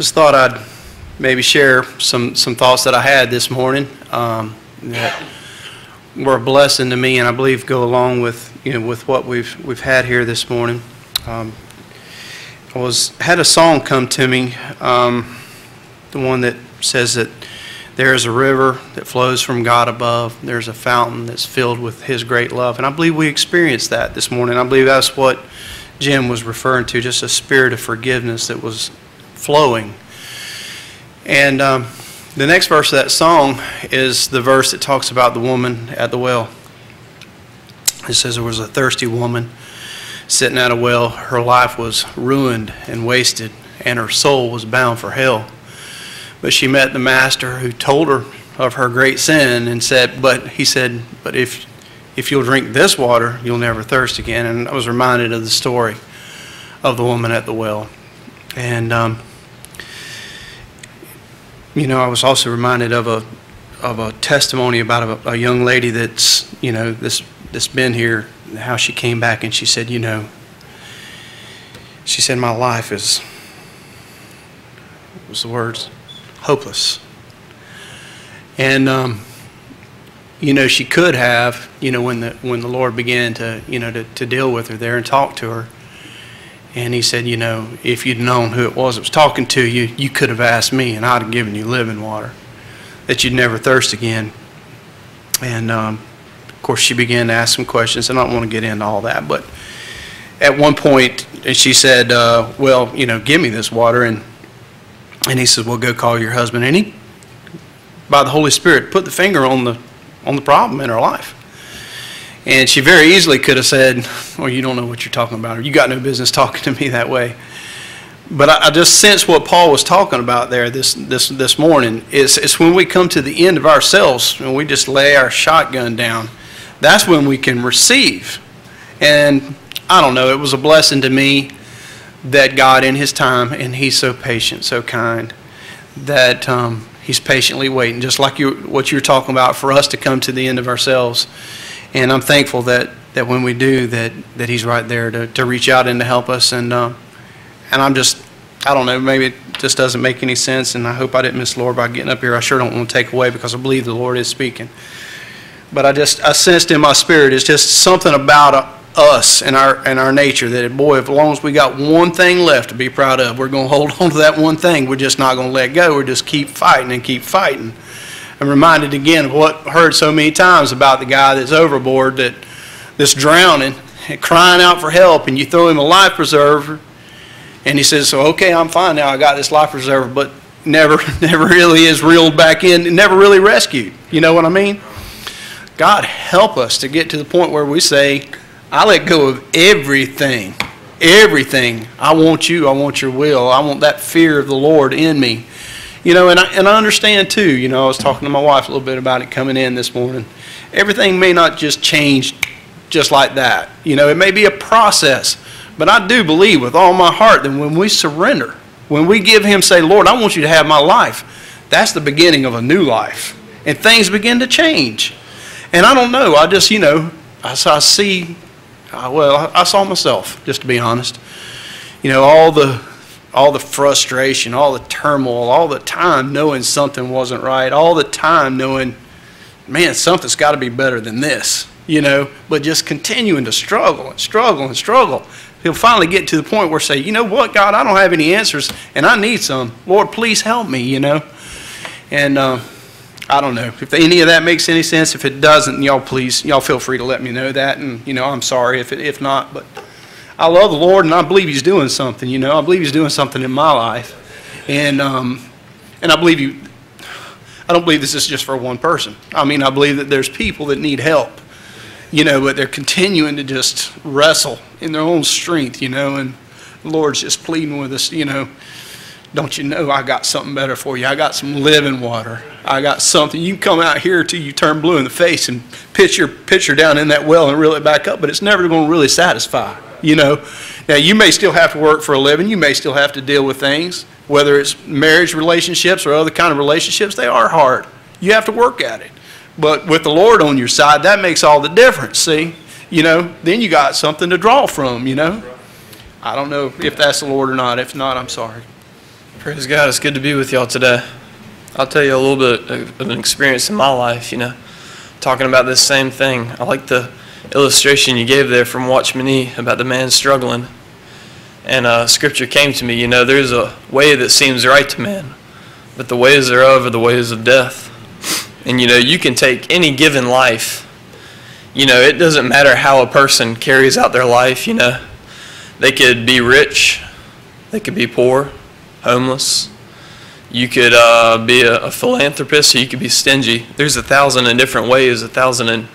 Just thought I'd maybe share some, some thoughts that I had this morning um, that were a blessing to me, and I believe go along with you know with what we've we've had here this morning. Um, I was had a song come to me, um, the one that says that there is a river that flows from God above. There's a fountain that's filled with His great love, and I believe we experienced that this morning. I believe that's what Jim was referring to, just a spirit of forgiveness that was flowing. And um, the next verse of that song is the verse that talks about the woman at the well. It says there was a thirsty woman sitting at a well. Her life was ruined and wasted, and her soul was bound for hell. But she met the master who told her of her great sin and said, But he said, But if if you'll drink this water, you'll never thirst again. And I was reminded of the story of the woman at the well. And um, you know, I was also reminded of a of a testimony about a, a young lady that's you know this that's been here, how she came back and she said, you know, she said my life is what was the words hopeless. And um, you know, she could have, you know, when the when the Lord began to, you know, to, to deal with her there and talk to her. And he said, you know, if you'd known who it was that was talking to you, you could have asked me, and I'd have given you living water, that you'd never thirst again. And um, of course, she began to ask some questions, and I don't want to get into all that, but at one point, she said, uh, "Well, you know, give me this water," and and he said, "Well, go call your husband." And he, by the Holy Spirit, put the finger on the on the problem in her life. And she very easily could have said, Well, you don't know what you're talking about, or you got no business talking to me that way. But I, I just sense what Paul was talking about there this, this, this morning. It's, it's when we come to the end of ourselves and we just lay our shotgun down. That's when we can receive. And I don't know, it was a blessing to me that God, in His time, and He's so patient, so kind, that um, He's patiently waiting, just like you, what you're talking about, for us to come to the end of ourselves and I'm thankful that, that when we do, that, that He's right there to, to reach out and to help us. And, uh, and I'm just, I don't know, maybe it just doesn't make any sense, and I hope I didn't miss Lord by getting up here. I sure don't want to take away because I believe the Lord is speaking. But I just, I sensed in my spirit, it's just something about uh, us and our, and our nature that, boy, as long as we got one thing left to be proud of, we're going to hold on to that one thing. We're just not going to let go. We're just keep fighting and keep fighting. I'm reminded again of what I heard so many times about the guy that's overboard, that that's drowning, and crying out for help, and you throw him a life preserver, and he says, "So okay, I'm fine now. I got this life preserver," but never, never really is reeled back in, never really rescued. You know what I mean? God help us to get to the point where we say, "I let go of everything." Everything. I want you. I want your will. I want that fear of the Lord in me. You know, and I, and I understand too, you know, I was talking to my wife a little bit about it coming in this morning. Everything may not just change just like that. You know, it may be a process. But I do believe with all my heart that when we surrender, when we give Him, say, Lord, I want you to have my life, that's the beginning of a new life. And things begin to change. And I don't know, I just, you know, I, I see, well, I saw myself, just to be honest. You know, all the all the frustration, all the turmoil, all the time knowing something wasn't right, all the time knowing, man, something's got to be better than this, you know, but just continuing to struggle and struggle and struggle. He'll finally get to the point where say, you know what, God, I don't have any answers and I need some. Lord, please help me, you know. And uh, I don't know if any of that makes any sense. If it doesn't, y'all please, y'all feel free to let me know that. And you know, I'm sorry if it, if not, but. I love the Lord and I believe He's doing something, you know. I believe He's doing something in my life. And, um, and I believe you, I don't believe this is just for one person. I mean, I believe that there's people that need help, you know, but they're continuing to just wrestle in their own strength, you know, and the Lord's just pleading with us, you know, don't you know I got something better for you? I got some living water. I got something. You come out here till you turn blue in the face and pitch your pitcher down in that well and reel it back up, but it's never going to really satisfy you know. Now, you may still have to work for a living. You may still have to deal with things, whether it's marriage relationships or other kind of relationships. They are hard. You have to work at it. But with the Lord on your side, that makes all the difference, see? You know, then you got something to draw from, you know. I don't know if that's the Lord or not. If not, I'm sorry. Praise God. It's good to be with y'all today. I'll tell you a little bit of an experience in my life, you know, talking about this same thing. I like the illustration you gave there from Watchman Nee about the man struggling. And uh, scripture came to me, you know, there's a way that seems right to man, but the ways thereof are the ways of death. And, you know, you can take any given life, you know, it doesn't matter how a person carries out their life, you know, they could be rich, they could be poor homeless. You could uh, be a, a, philanthropist, or you could be stingy. There's a thousand and different ways, a thousand and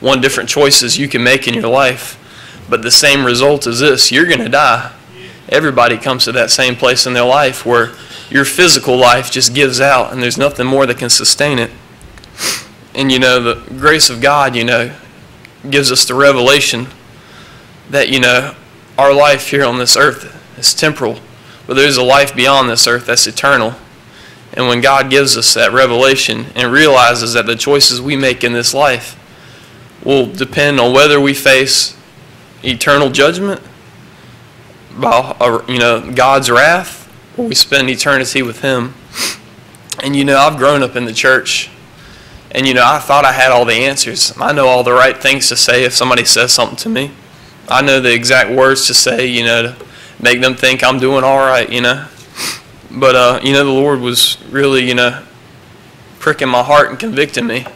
one different choices you can make in your life. But the same result is this you're going to die. Everybody comes to that same place in their life where your physical life just gives out and there's nothing more that can sustain it. And you know, the grace of God, you know, gives us the revelation that, you know, our life here on this earth is temporal but there's a life beyond this earth that's eternal. And when God gives us that revelation and realizes that the choices we make in this life will depend on whether we face eternal judgment by you know God's wrath or we spend eternity with him. And you know, I've grown up in the church and you know, I thought I had all the answers. I know all the right things to say if somebody says something to me. I know the exact words to say, you know, to make them think I'm doing all right, you know. But, uh, you know, the Lord was really, you know, pricking my heart and convicting me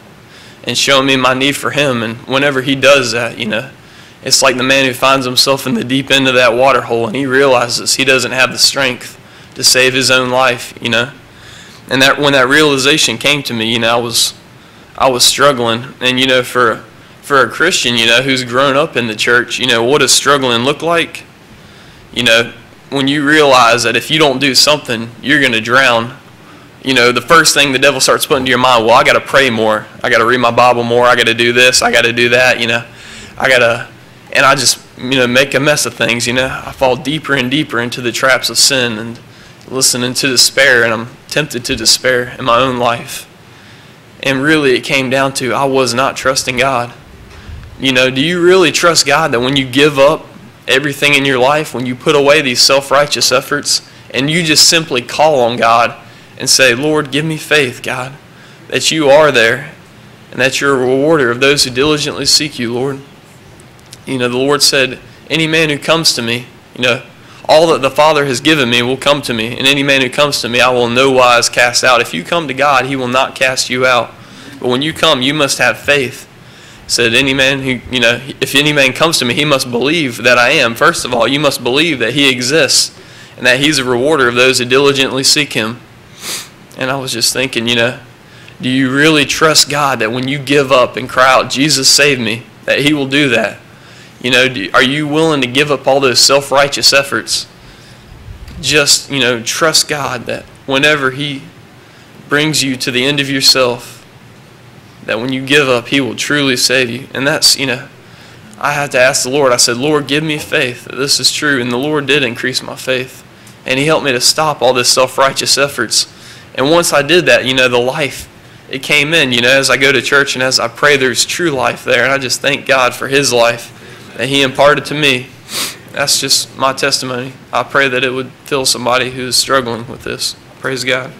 and showing me my need for Him. And whenever He does that, you know, it's like the man who finds himself in the deep end of that water hole and he realizes he doesn't have the strength to save his own life, you know. And that when that realization came to me, you know, I was I was struggling. And you know, for for a Christian, you know, who's grown up in the church, you know, what does struggling look like? You know, when you realize that if you don't do something, you're going to drown. You know, the first thing the devil starts putting to your mind, well, I got to pray more. I got to read my Bible more. I got to do this. I got to do that. You know, I got to, and I just, you know, make a mess of things. You know, I fall deeper and deeper into the traps of sin and listening to despair, and I'm tempted to despair in my own life. And really, it came down to I was not trusting God. You know, do you really trust God that when you give up everything in your life, when you put away these self righteous efforts and you just simply call on God and say, Lord, give me faith, God, that you are there and that you're a rewarder of those who diligently seek you, Lord. You know, the Lord said, Any man who comes to me, you know, all that the Father has given me will come to me, and any man who comes to me I will no wise cast out. If you come to God, he will not cast you out. But when you come, you must have faith said, Any man who, you know, if any man comes to me, he must believe that I am. First of all, you must believe that he exists and that he's a rewarder of those who diligently seek him. And I was just thinking, you know, do you really trust God that when you give up and cry out, Jesus save me, that he will do that? You know, do, are you willing to give up all those self righteous efforts? Just, you know, trust God that whenever he brings you to the end of yourself, that when you give up, He will truly save you. And that's, you know, I had to ask the Lord. I said, Lord, give me faith that this is true. And the Lord did increase my faith. And He helped me to stop all this self righteous efforts. And once I did that, you know, the life, it came in, you know, as I go to church and as I pray, there's true life there. And I just thank God for His life that He imparted to me. That's just my testimony. I pray that it would fill somebody who is struggling with this. Praise God.